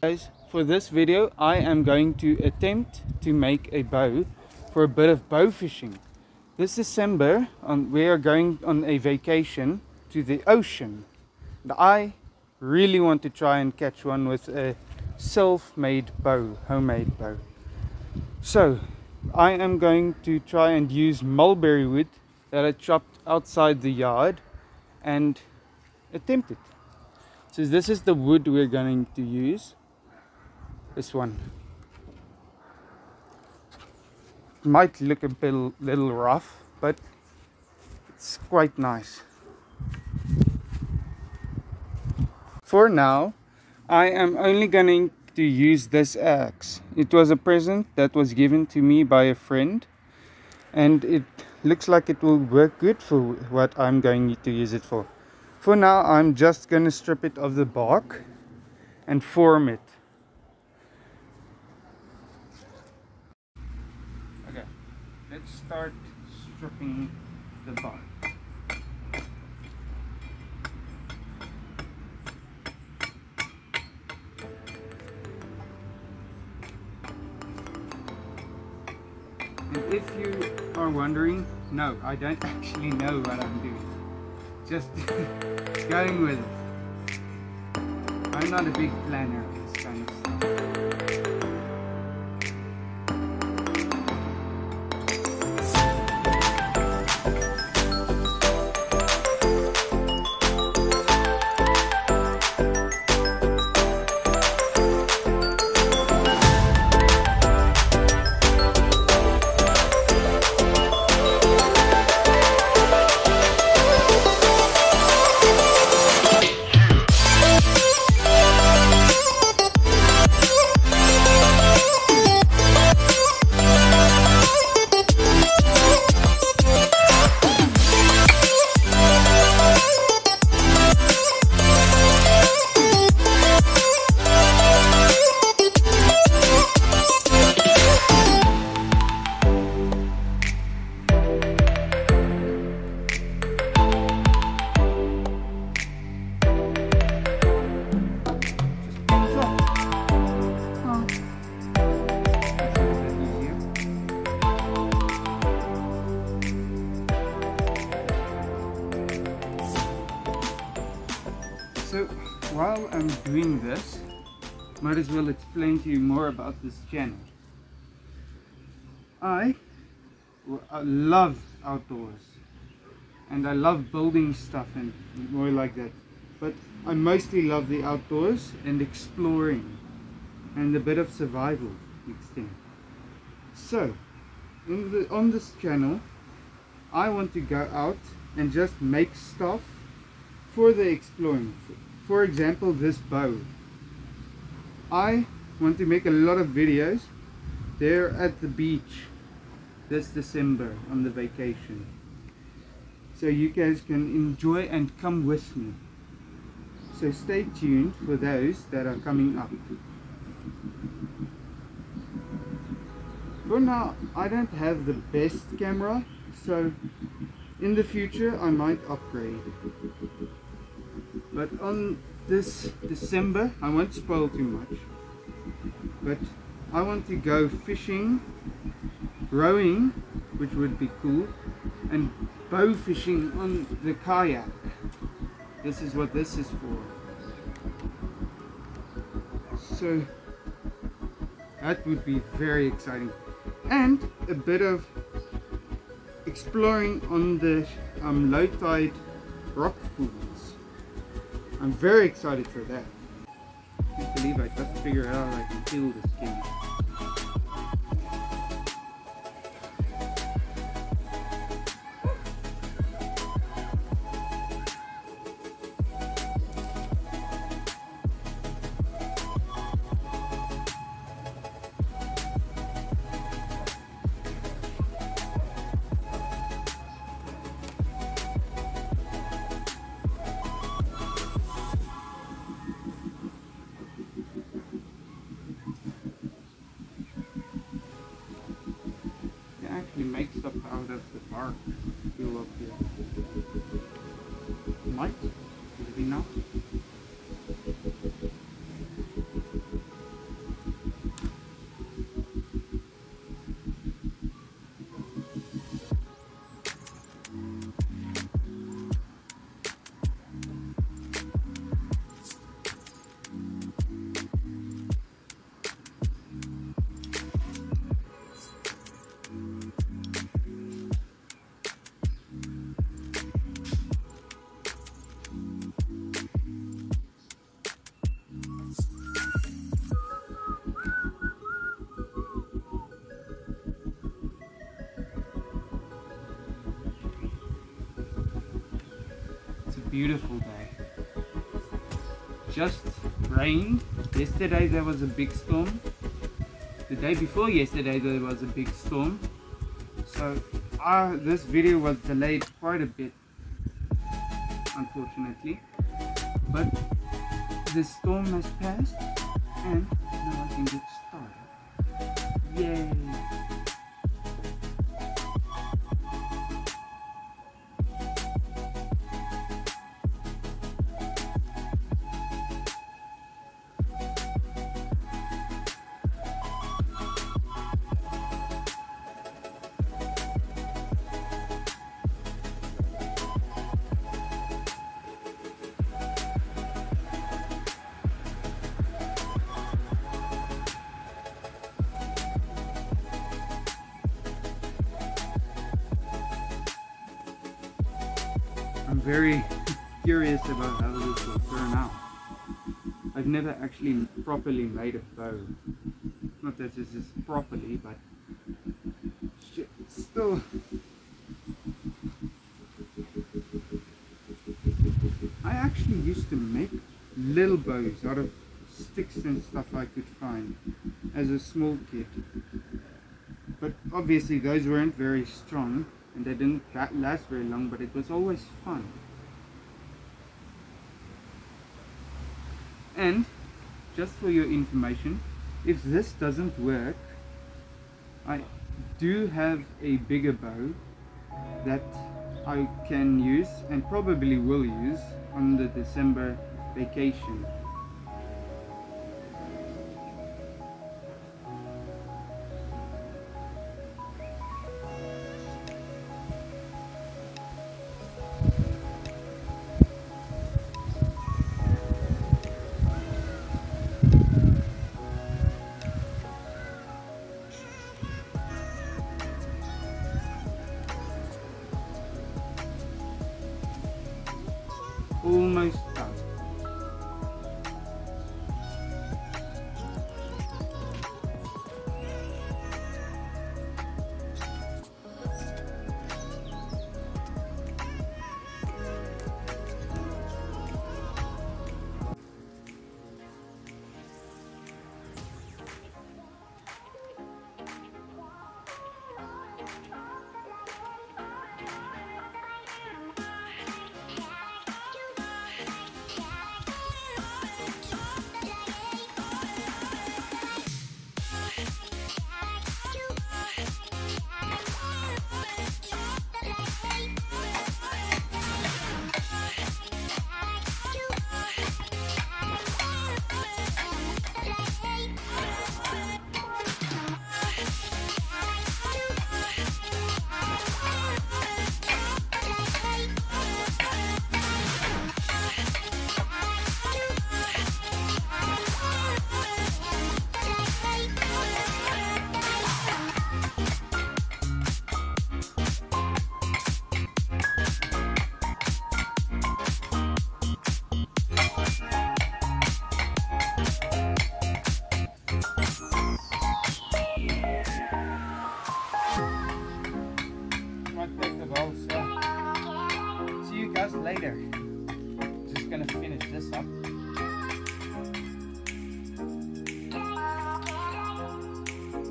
Guys, for this video I am going to attempt to make a bow for a bit of bow fishing. This December on, we are going on a vacation to the ocean. And I really want to try and catch one with a self-made bow, homemade bow. So I am going to try and use mulberry wood that I chopped outside the yard and attempt it. So this is the wood we're going to use. This one. Might look a bit, little rough, but it's quite nice. For now, I am only going to use this axe. It was a present that was given to me by a friend and it looks like it will work good for what I'm going to use it for. For now, I'm just going to strip it of the bark and form it. Okay, let's start stripping the bark. And if you are wondering, no, I don't actually know what I'm doing. Just going with it. I'm not a big planner of this kind of stuff. Explain to you more about this channel. I, love outdoors and I love building stuff and more like that. But I mostly love the outdoors and exploring and a bit of survival in. So, the, on this channel, I want to go out and just make stuff for the exploring. For example, this bow. I want to make a lot of videos there at the beach this December on the vacation. So you guys can enjoy and come with me. So stay tuned for those that are coming up. For now, I don't have the best camera, so in the future I might upgrade. But on this December, I won't spoil too much. But I want to go fishing, rowing, which would be cool, and bow fishing on the kayak. This is what this is for. So that would be very exciting. And a bit of exploring on the um, low tide rock pools. I'm very excited for that. Believe I just figured out I can peel beautiful day. Just rained. Yesterday there was a big storm. The day before yesterday there was a big storm. So uh, this video was delayed quite a bit unfortunately. But the storm has passed and now I can get started. Yay! Very curious about how this will turn out. I've never actually properly made a bow. Not that this is properly, but still. I actually used to make little bows out of sticks and stuff I could find as a small kid. But obviously those weren't very strong and they didn't last very long but it was always fun. And just for your information if this doesn't work I do have a bigger bow that I can use and probably will use on the December vacation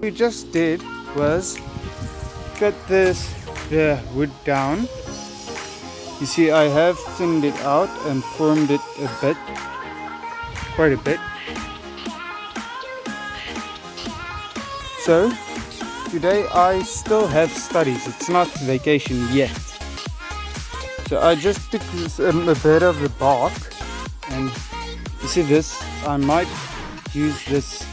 we just did was cut this the wood down. You see I have thinned it out and formed it a bit, quite a bit. So today I still have studies, it's not vacation yet. So I just took this, um, a bit of the bark and you see this, I might use this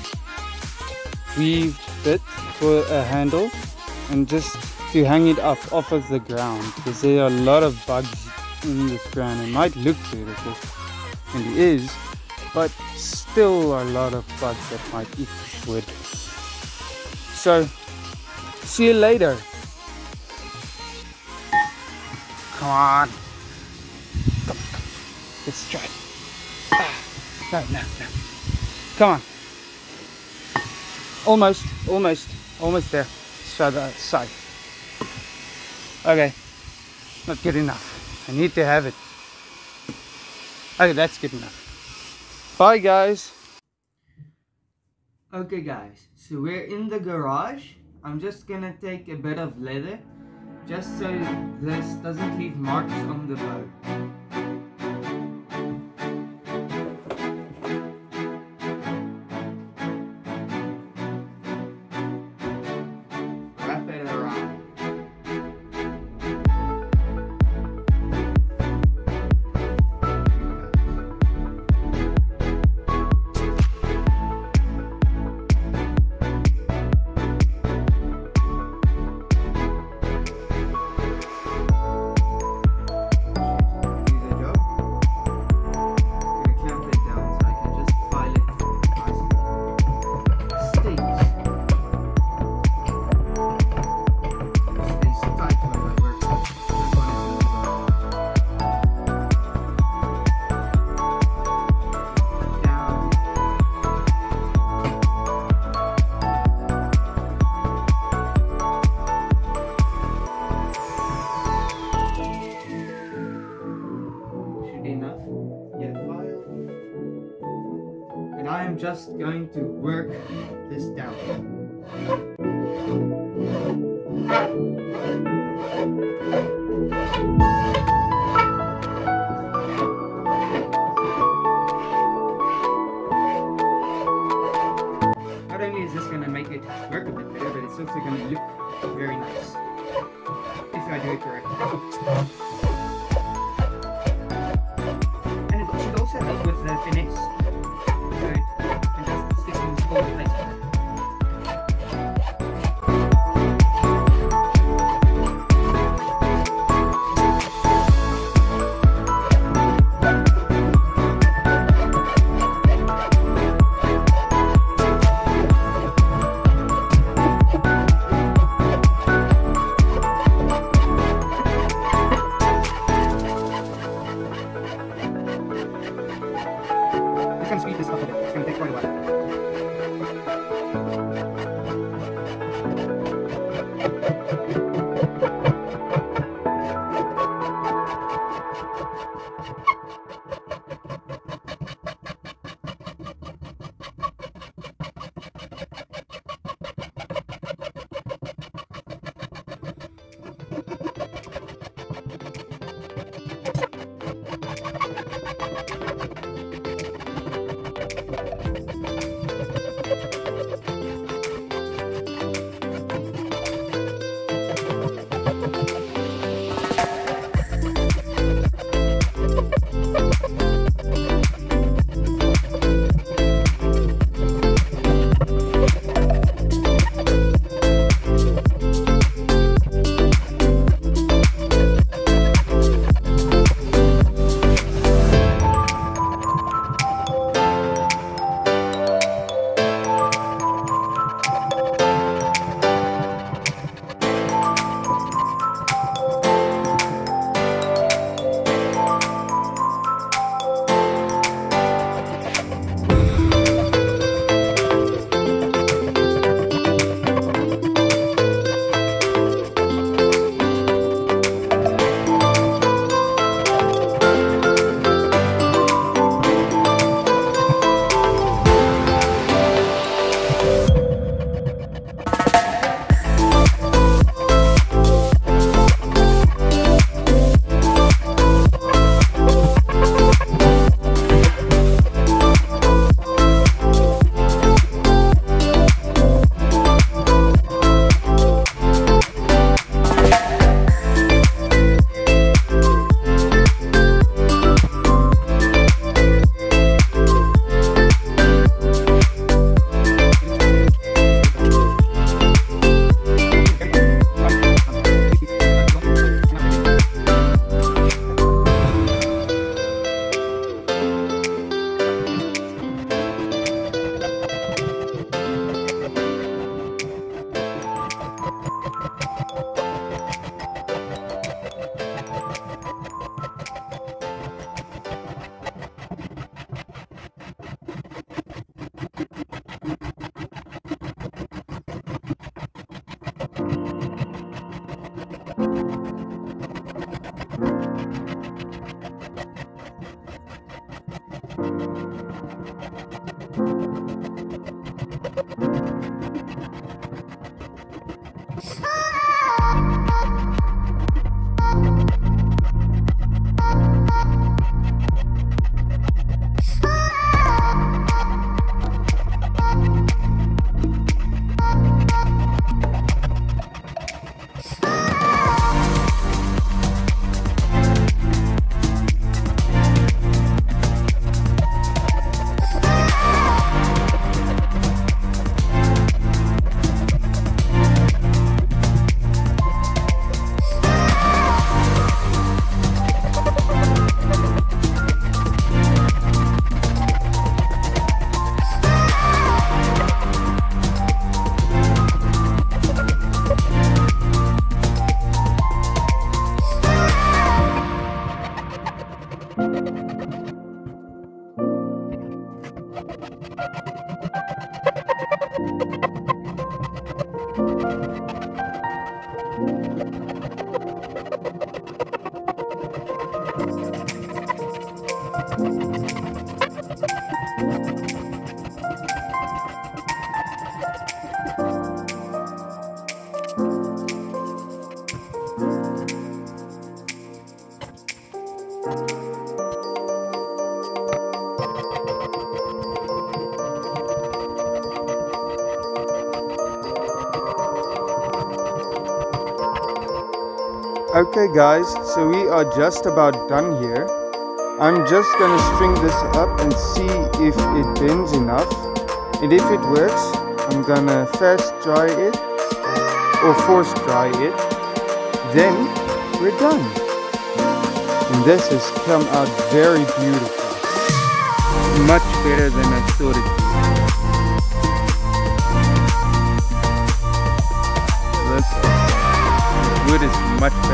weaved bit for a handle and just to hang it up off of the ground because there are a lot of bugs in this ground. It might look beautiful and it is, but still a lot of bugs that might eat this wood. So, see you later. Come on. Come, come. Let's try. Ah. No, no, no. Come on. Almost, almost, almost there. So the side. Okay. Not good enough. I need to have it. Okay, that's good enough. Bye, guys. Okay guys, so we're in the garage. I'm just gonna take a bit of leather just so this doesn't leave marks on the bow. Going to work this down. Okay guys, so we are just about done here. I'm just gonna string this up and see if it bends enough. And if it works, I'm gonna fast dry it or force dry it. Then we're done. And this has come out very beautiful. Much better than I thought it would.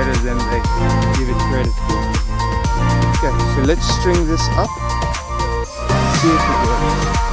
Better than they give it credit for. Okay, so let's string this up. See if it works.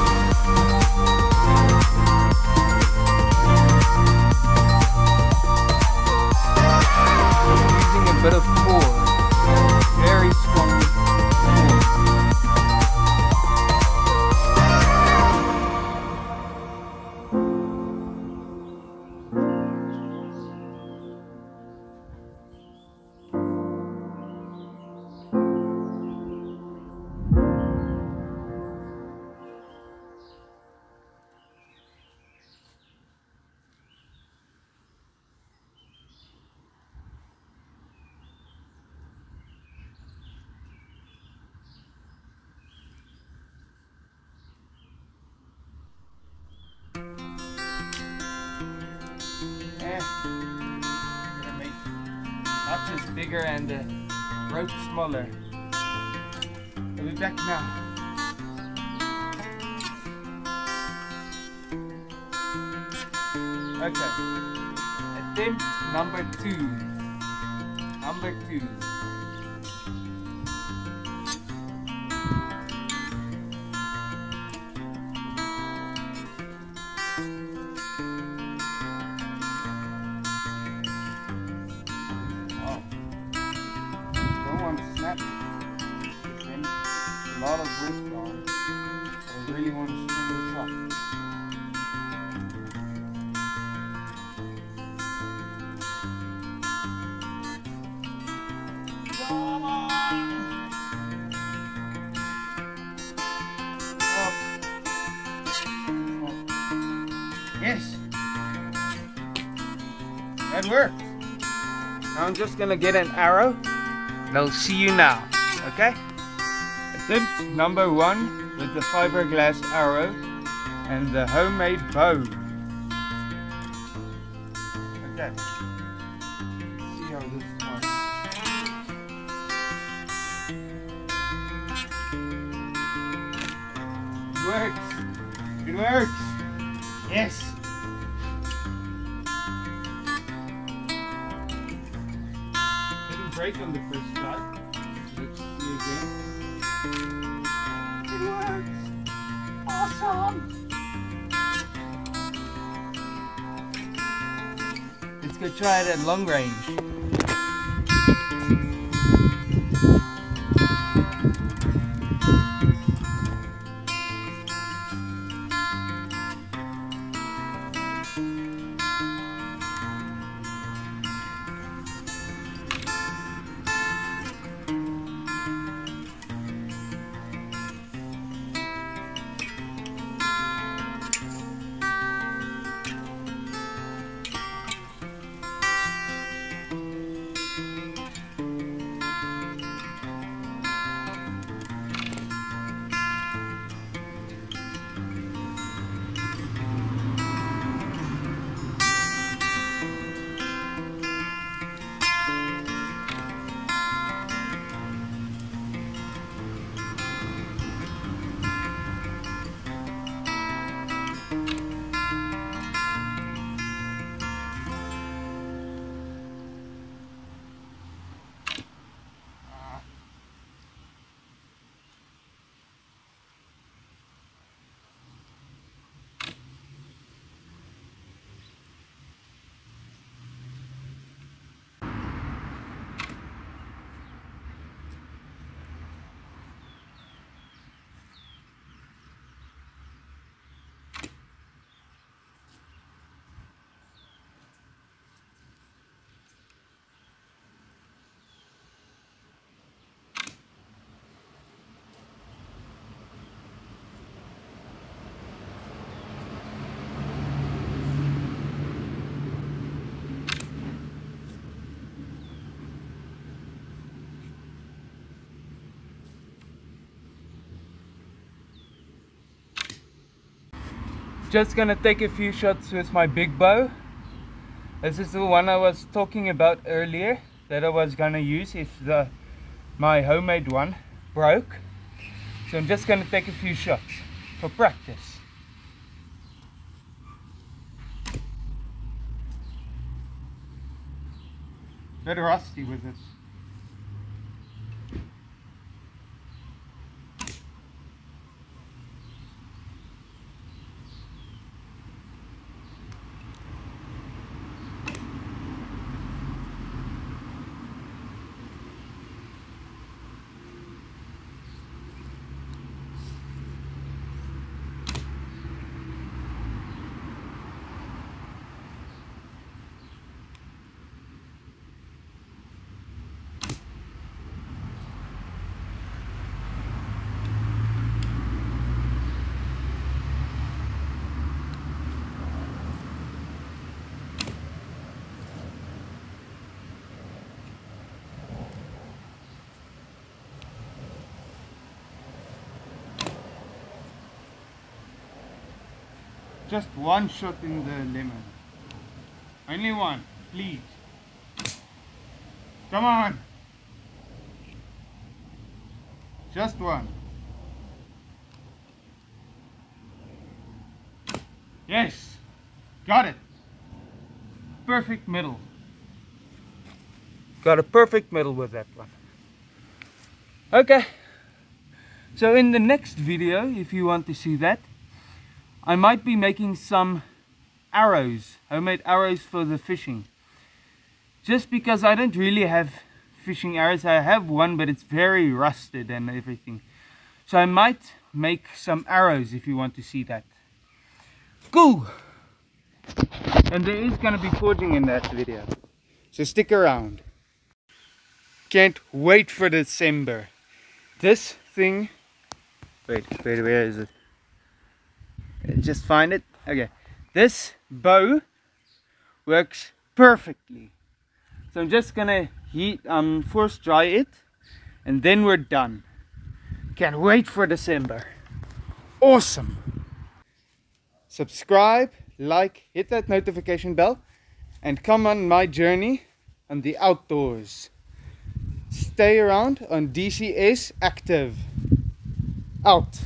Eh, gonna make notches bigger and the rope smaller. I'll be back now. Okay. Attempt number two. Number two. That worked. Now I'm just gonna get an arrow and I'll see you now, okay? Attempt number one with the fiberglass arrow and the homemade bow. Okay. See how this works. It works. It works. Let's go try it at long range. Just gonna take a few shots with my big bow. This is the one I was talking about earlier that I was gonna use if the my homemade one broke. So I'm just gonna take a few shots for practice. Bit rusty with it Just one shot in the lemon. Only one, please. Come on. Just one. Yes. Got it. Perfect middle. Got a perfect middle with that one. Okay. So in the next video, if you want to see that, I might be making some arrows, homemade arrows for the fishing. Just because I don't really have fishing arrows. I have one, but it's very rusted and everything. So I might make some arrows if you want to see that. Cool! And there is going to be forging in that video. So stick around. Can't wait for December. This thing... Wait, wait, where is it? Just find it. Okay. This bow works perfectly. So I'm just gonna heat um force dry it and then we're done. Can't wait for December. Awesome. Subscribe like hit that notification bell and come on my journey on the outdoors. Stay around on DCS active. Out